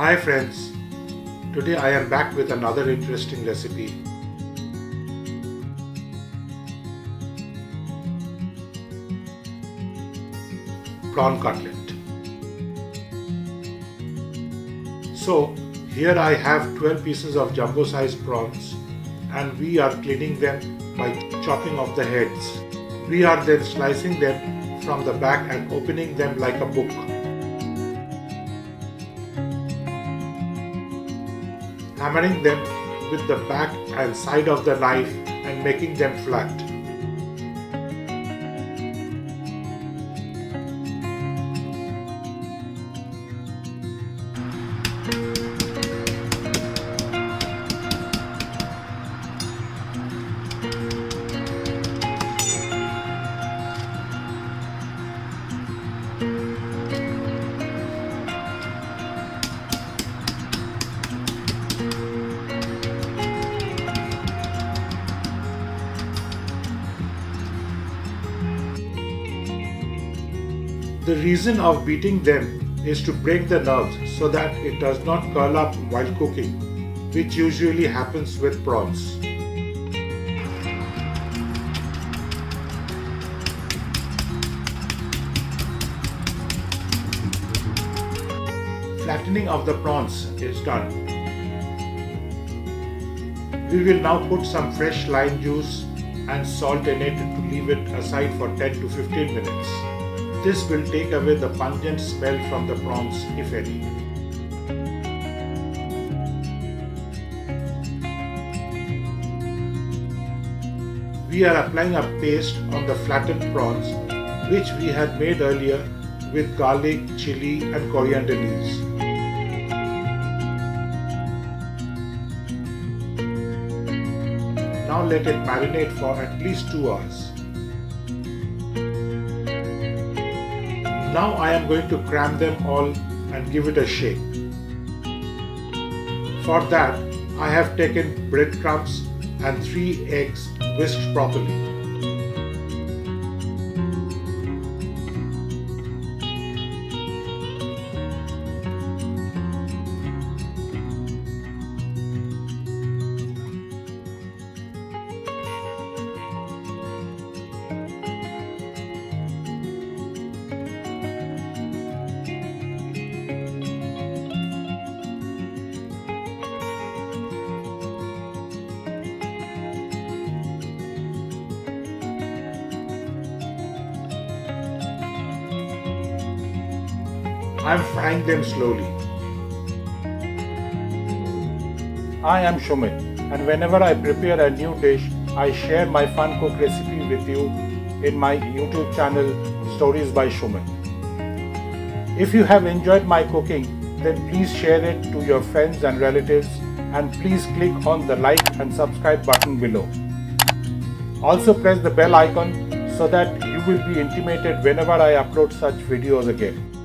Hi friends, today I am back with another interesting recipe. Prawn cutlet. So here I have 12 pieces of jumbo sized prawns and we are cleaning them by chopping off the heads. We are then slicing them from the back and opening them like a book. Hammering them with the back and side of the knife and making them flat. The reason of beating them is to break the nerves so that it does not curl up while cooking, which usually happens with prawns. Flattening of the prawns is done. We will now put some fresh lime juice and salt in it to leave it aside for 10 to 15 minutes. This will take away the pungent smell from the prawns if any. We are applying a paste on the flattened prawns which we had made earlier with garlic, chili and coriander leaves. Now let it marinate for at least 2 hours. Now I am going to crumb them all and give it a shake. For that I have taken breadcrumbs and 3 eggs whisked properly. I am frying them slowly. I am Sumit and whenever I prepare a new dish, I share my fun cook recipe with you in my YouTube channel Stories by Sumit. If you have enjoyed my cooking, then please share it to your friends and relatives and please click on the like and subscribe button below. Also press the bell icon so that you will be intimated whenever I upload such videos again.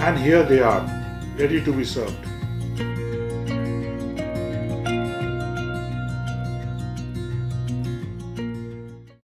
And here they are, ready to be served.